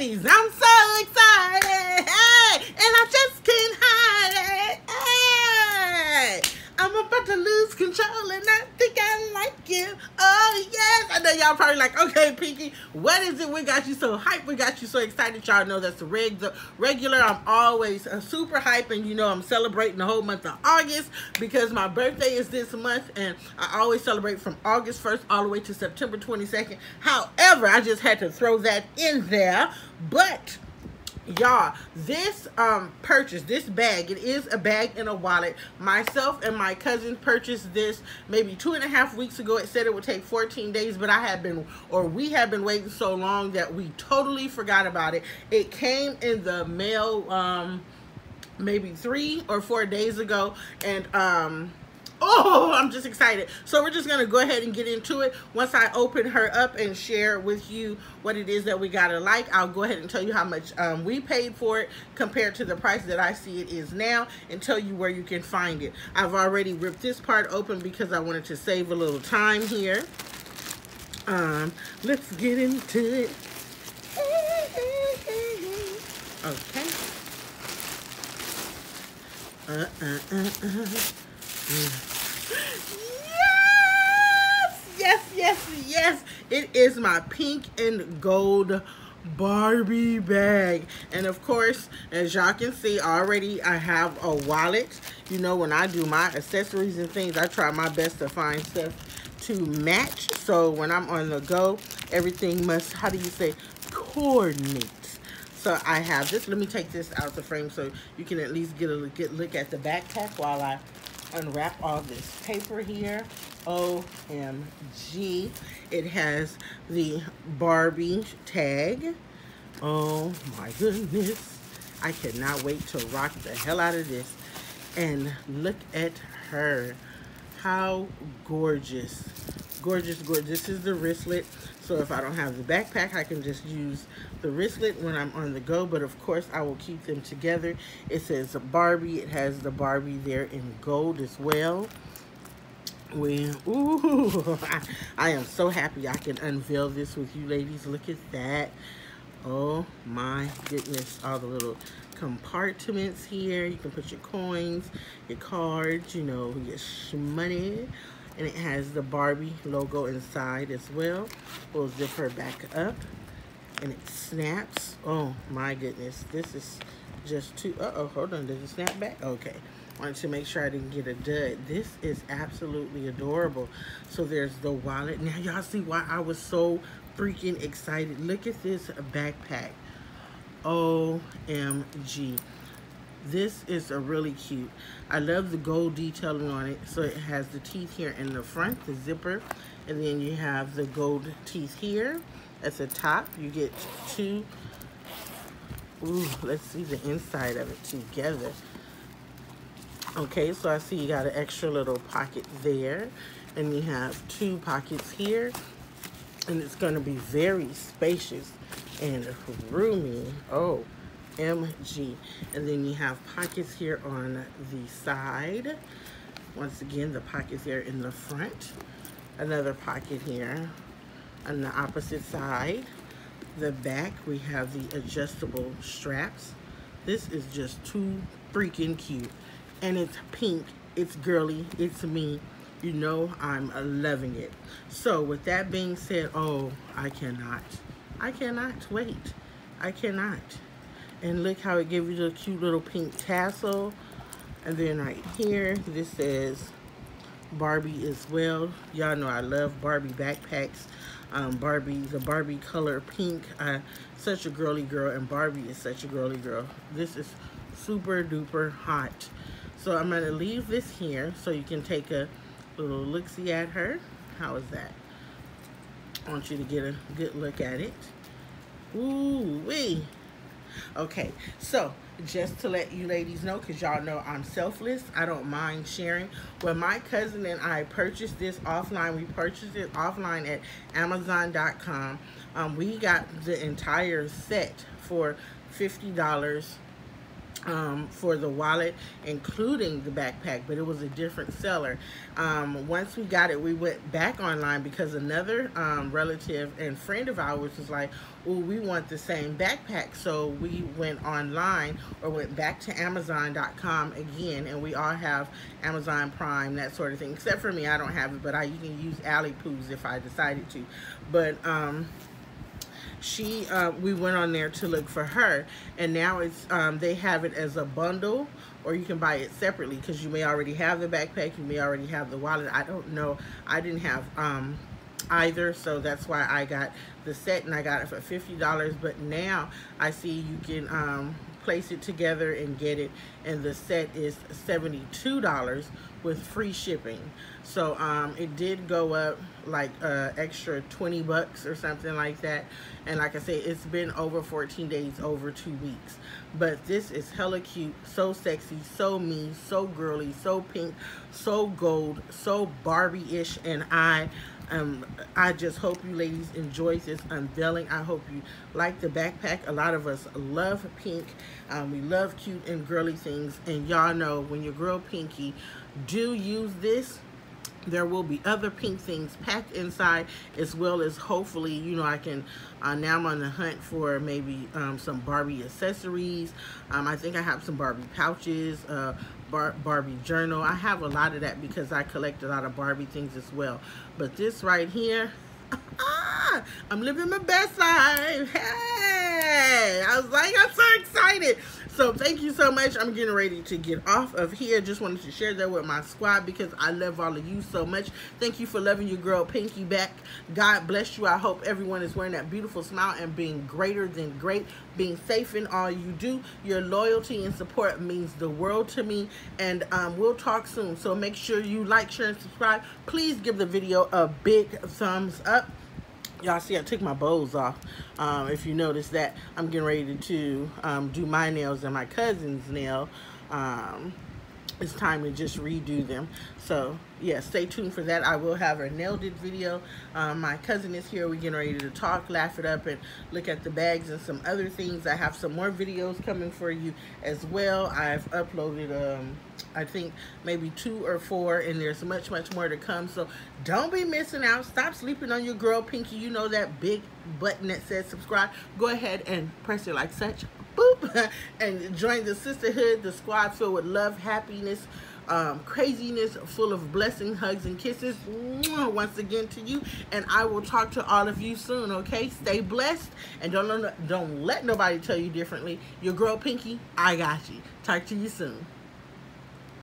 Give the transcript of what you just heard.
ladies, I'm so excited. Hey, and I just can't hide it. Hey, I'm about to lose control and I think I like you. Oh, yes. I know y'all probably like, okay, Pinky, what is it? We got you so hyped. We got you so excited. Y'all know that's the reg regular. I'm always uh, super hype and you know I'm celebrating the whole month of August because my birthday is this month and I always celebrate from August 1st all the way to September 22nd. However, I just had to throw that in there. But y'all this um purchase this bag it is a bag and a wallet. Myself and my cousin purchased this maybe two and a half weeks ago. It said it would take 14 days but i have been or we have been waiting so long that we totally forgot about it. It came in the mail um maybe three or four days ago and um oh i'm just excited. So we're just gonna go ahead and get into it. Once i open her up and share with you what it is that we gotta like i'll go ahead and tell you how much um, we paid for it compared to the price that i see it is now and tell you where you can find it. I've already ripped this part open because i wanted to save a little time here. Um let's get into it. Okay. Uh, uh, uh, uh. Yes, yes, yes. It is my pink and gold Barbie bag. And of course, as y'all can see already, I have a wallet. You know, when I do my accessories and things, I try my best to find stuff to match. So when I'm on the go, everything must, how do you say, coordinate. So I have this. Let me take this out of the frame so you can at least get a good look at the backpack while I unwrap all this paper here. OMG. It has the Barbie tag. Oh my goodness. I cannot wait to rock the hell out of this. And look at her. How gorgeous. Gorgeous, gorgeous. This is the wristlet. So if I don't have the backpack, I can just use the wristlet when I'm on the go. But of course, I will keep them together. It says Barbie. It has the Barbie there in gold as well. We, ooh, I, I am so happy I can unveil this with you ladies. Look at that. Oh my goodness. All the little compartments here. You can put your coins, your cards, you know, your money and it has the Barbie logo inside as well. We'll zip her back up and it snaps. Oh my goodness, this is just too, uh-oh, hold on, does it snap back? Okay, to make sure I didn't get a dud. This is absolutely adorable. So there's the wallet. Now y'all see why I was so freaking excited. Look at this backpack. OMG. This is a really cute. I love the gold detailing on it. So it has the teeth here in the front, the zipper. And then you have the gold teeth here at the top. You get two. Ooh, let's see the inside of it together. Okay, so I see you got an extra little pocket there. And you have two pockets here. And it's going to be very spacious and roomy. Oh, MG. And then you have pockets here on the side. Once again, the pockets here in the front. Another pocket here on the opposite side. The back, we have the adjustable straps. This is just too freaking cute. And it's pink, it's girly, it's me. You know I'm loving it. So with that being said, oh, I cannot. I cannot wait. I cannot. And look how it gives you the cute little pink tassel. And then right here, this says Barbie as well. Y'all know I love Barbie backpacks. Um, Barbie, the Barbie color pink. I, such a girly girl, and Barbie is such a girly girl. This is super duper hot. So I'm going to leave this here so you can take a little look-see at her. How is that? I want you to get a good look at it. Ooh, wee. Okay, so just to let you ladies know, because y'all know I'm selfless, I don't mind sharing. When my cousin and I purchased this offline, we purchased it offline at Amazon.com. Um, we got the entire set for $50 um, for the wallet, including the backpack, but it was a different seller. Um, once we got it, we went back online because another um, relative and friend of ours was like, oh, we want the same backpack. So we went online or went back to Amazon.com again, and we all have Amazon Prime, that sort of thing. Except for me, I don't have it, but I you can use Alipoos if I decided to. But um, she uh, we went on there to look for her. And now it's um, they have it as a bundle or you can buy it separately because you may already have the backpack you may already have the wallet. I don't know. I didn't have um, either so that's why I got the set and I got it for $50 but now I see you can um, place it together and get it. And the set is $72 with free shipping so um, it did go up like uh, extra 20 bucks or something like that and like I say it's been over 14 days over two weeks but this is hella cute so sexy so me so girly so pink so gold so Barbie-ish and I um, I just hope you ladies enjoy this unveiling. I hope you like the backpack. A lot of us love pink. Um, we love cute and girly things. And y'all know when your girl Pinky do use this, there will be other pink things packed inside as well as hopefully you know I can uh, now I'm on the hunt for maybe um, some Barbie accessories. Um, I think I have some Barbie pouches uh, Bar Barbie journal. I have a lot of that because I collect a lot of Barbie things as well. But this right here I'm living my best life. Hey I was like I'm so excited so thank you so much. I'm getting ready to get off of here. Just wanted to share that with my squad because I love all of you so much. Thank you for loving your girl Pinky back. God bless you. I hope everyone is wearing that beautiful smile and being greater than great. Being safe in all you do. Your loyalty and support means the world to me. And um, we'll talk soon. So make sure you like, share, and subscribe. Please give the video a big thumbs up y'all see I took my bows off um, if you notice that. I'm getting ready to um, do my nails and my cousin's nail um, it's time to just redo them. So yeah stay tuned for that. I will have a nailed it video. Um, my cousin is here. We're getting ready to talk laugh it up and look at the bags and some other things. I have some more videos coming for you as well. I've uploaded um, I think maybe two or four and there's much much more to come. So don't be missing out. Stop sleeping on your girl Pinky. You know that big button that says subscribe. Go ahead and press it like such boop and join the sisterhood the squad filled with love happiness um, craziness full of blessing hugs and kisses. Once again to you and I will talk to all of you soon okay? Stay blessed and don't don't let nobody tell you differently. Your girl Pinky I got you. Talk to you soon